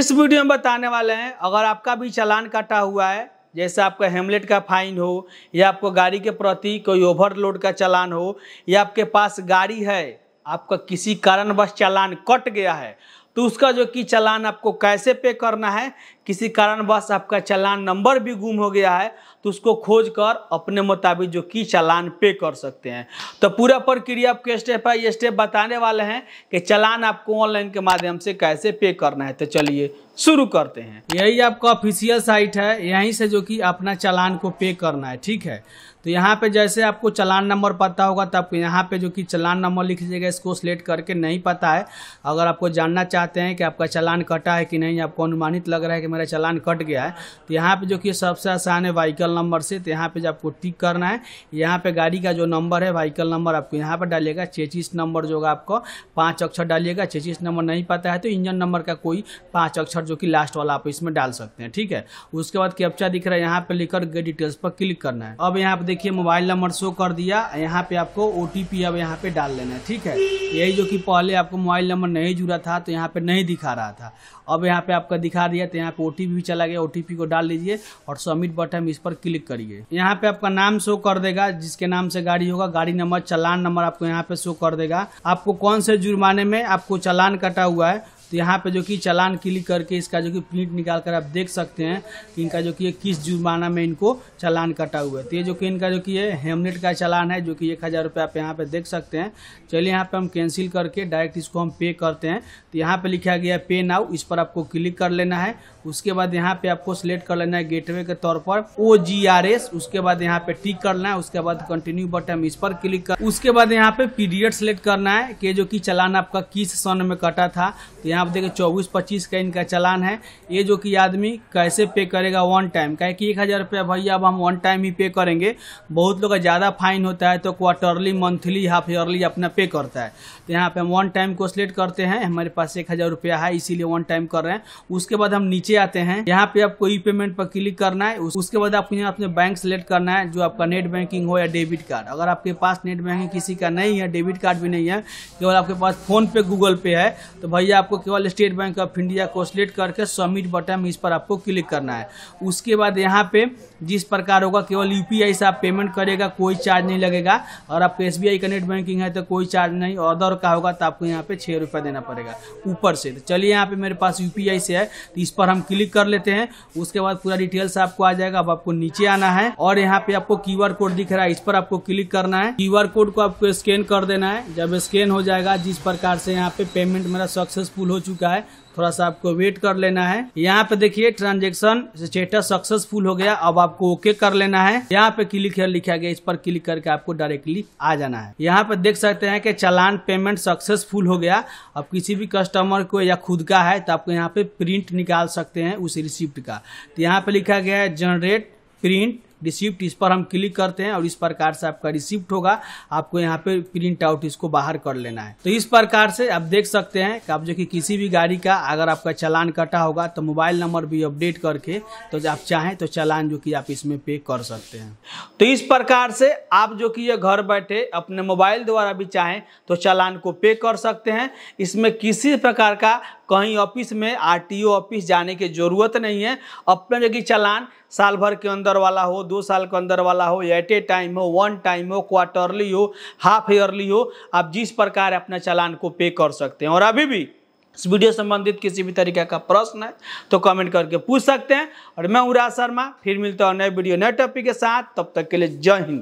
इस वीडियो में बताने वाले हैं, अगर आपका भी चालान कटा हुआ है, जैसे आपका हेमलेट का फाइन हो, या आपको गाड़ी के प्रति कोई ओवरलोड का चालान हो, या आपके पास गाड़ी है, आपका किसी कारणवश चालान कट गया है तो उसका जो कि चालान आपको कैसे पे करना है, किसी कारणवश आपका चालान नंबर भी गुम हो गया है तो उसको खोज कर अपने मुताबिक जो कि चालान पे कर सकते हैं। तो पूरा प्रक्रिया आपको स्टेप बाई स्टेप बताने वाले हैं कि चालान आपको ऑनलाइन के माध्यम से कैसे पे करना है। तो चलिए शुरू करते हैं। यही आपका ऑफिशियल साइट है, यहीं से जो कि अपना चालान को पे करना है, ठीक है? तो यहाँ पे जैसे आपको चलान नंबर पता होगा तो आपको यहाँ पे जो कि चलान नंबर लिख लीजिएगा इसको सिलेक्ट करके नहीं पता है। अगर आपको जानना चाहते हैं कि आपका चलान कटा है कि नहीं, आपको अनुमानित लग रहा है कि मेरा चालान कट गया है तो यहाँ पे जो कि सबसे आसान है व्हीकल नंबर से तो यहाँ पे जो आपको टिक करना है। यहाँ पे गाड़ी का जो नंबर है व्हीकल नंबर आपको यहाँ पर डालिएगा चेचिस नंबर जो होगा आपको, पाँच अक्षर डालिएगा चेचिस नंबर नहीं पता है तो इंजन नंबर का कोई पाँच अक्षर जो कि लास्ट वाला आप इसमें डाल सकते हैं, ठीक है? उसके बाद कैप्चा दिख रहा है, यहाँ पे लिखकर डिटेल्स पर क्लिक करना है। अब यहाँ पे देखिए मोबाइल नंबर शो कर दिया। यहाँ पे आपको ओटीपी अब यहाँ पे डाल लेना है, ठीक है? यही जो कि पहले आपको मोबाइल नंबर नहीं जुड़ा था तो यहाँ पे नहीं दिखा रहा था। अब यहाँ पे आपका दिखा दिया तो यहाँ पे ओ भी चला गया। ओटीपी को डाल लीजिए और सबमिट बटन इस पर क्लिक करिए। यहाँ पे आपका नाम शो कर देगा, जिसके नाम से गाड़ी होगा, गाड़ी नंबर चालान नंबर आपको यहाँ पे शो कर देगा। आपको कौन से जुर्माने में आपको चालान कटा हुआ है तो यहाँ पे जो कि चालान क्लिक करके इसका जो कि प्रिंट निकाल कर आप देख सकते हैं कि इनका जो कि किस जुर्माना में इनको चालान कटा हुआ है। तो ये जो कि इनका जो कि ये हेमलेट का चालान है, जो कि एक हज़ार रुपये आप यहाँ पे देख सकते हैं। चलिए यहाँ पे हम कैंसिल करके डायरेक्ट इसको हम पे करते हैं। तो यहाँ पे लिखा गया पे नाउ इस पर आपको क्लिक कर लेना है। उसके बाद यहाँ पे आपको सिलेक्ट कर लेना है गेटवे के तौर पर ओ जी आर एस उसके बाद यहाँ पे टिक करना है। उसके बाद कंटिन्यू बटन इस पर क्लिक कर उसके बाद यहाँ पे पीरियड सिलेक्ट करना है कि जो कि चालान आपका किस सन में कटा था। तो यहाँ पे देखिए चौबीस, पच्चीस का इनका चालान है। ये जो कि आदमी कैसे पे करेगा वन टाइम क्या कि एक हज़ार रुपया भैया, अब हम वन टाइम ही पे करेंगे। बहुत लोग का ज़्यादा फाइन होता है तो क्वार्टरली मंथली हाफ़ ईयरली अपना पे करता है। तो यहाँ पे हम वन टाइम को सिलेक्ट करते हैं। हमारे पास एक हज़ार रुपया है, इसीलिए वन टाइम कर रहे हैं। उसके बाद हम नीचे आते हैं। यहाँ पे आपको ई पेमेंट पर क्लिक करना है। उसके बाद आपको यहाँ अपने बैंक सेलेक्ट करना है, जो आपका नेट बैंकिंग हो या डेबिट कार्ड अगर आपके पास नेट बैंकिंग किसी का नहीं है डेबिट कार्ड भी नहीं है, केवल आपके पास फ़ोन पे गूगल पे है तो भैया आपको केवल स्टेट बैंक ऑफ़ इंडिया को सिलेक्ट करके सबमिट बटन इस पर आपको क्लिक करना है। उसके बाद यहाँ पे जिस प्रकार होगा, केवल यूपीआई से आप पेमेंट करेगा, कोई चार्ज नहीं लगेगा। और आपको एस बी का नेट बैंकिंग है तो कोई चार्ज नहीं। अदर का होगा तो आपको यहाँ पे छः रुपया देना पड़ेगा, ऊपर से। तो चलिए यहाँ पे मेरे पास यूपीआई से है तो इस पर हम क्लिक कर लेते हैं। उसके बाद पूरा डिटेल्स आपको आ जाएगा, अब आपको नीचे आना है। और यहाँ पे आपको क्यूआर कोड दिख रहा है, इस पर आपको क्लिक करना है। क्यूआर कोड को आपको स्कैन कर देना है। जब स्कैन हो जाएगा, जिस प्रकार से यहाँ पे पेमेंट मेरा सक्सेसफुल हो चुका है थोड़ा सा आपको वेट कर लेना है। यहाँ पे देखिए ट्रांजेक्शन स्टेटस सक्सेसफुल हो गया। अब आपको ओके कर लेना है। यहाँ पे क्लिक लिखा गया, इस पर क्लिक करके आपको डायरेक्टली आ जाना है। यहाँ पे देख सकते हैं कि चालान पेमेंट सक्सेसफुल हो गया। अब किसी भी कस्टमर को या खुद का है तो आपको यहाँ पे प्रिंट निकाल सकते हैं उस रिसिप्ट का। तो यहाँ पे लिखा गया है जनरेट प्रिंट रिसिप्ट इस पर हम क्लिक करते हैं और इस प्रकार से आपका रिसिप्ट होगा। आपको यहाँ पे प्रिंट आउट इसको बाहर कर लेना है। तो इस प्रकार से आप देख सकते हैं कि आप जो कि किसी भी गाड़ी का अगर आपका चालान कटा होगा तो मोबाइल नंबर भी अपडेट करके तो आप चाहें तो चालान जो कि आप इसमें पे कर सकते हैं। तो इस प्रकार से आप जो कि ये घर बैठे अपने मोबाइल द्वारा भी चाहें तो चालान को पे कर सकते हैं। इसमें किसी प्रकार का कहीं ऑफ़िस में आरटीओ ऑफ़िस जाने की ज़रूरत नहीं है। अपना जो कि चालान साल भर के अंदर वाला हो, दो साल के अंदर वाला हो एट ए टाइम हो वन टाइम हो क्वार्टरली हो हाफ़ ईयरली हो, आप जिस प्रकार अपना चालान को पे कर सकते हैं। और अभी भी इस वीडियो संबंधित किसी भी तरीके का प्रश्न है तो कमेंट करके पूछ सकते हैं। और मैं उरा शर्मा, फिर मिलता हूँ नए वीडियो, नए टॉपिक के साथ, तब तक के लिए जय हिंद।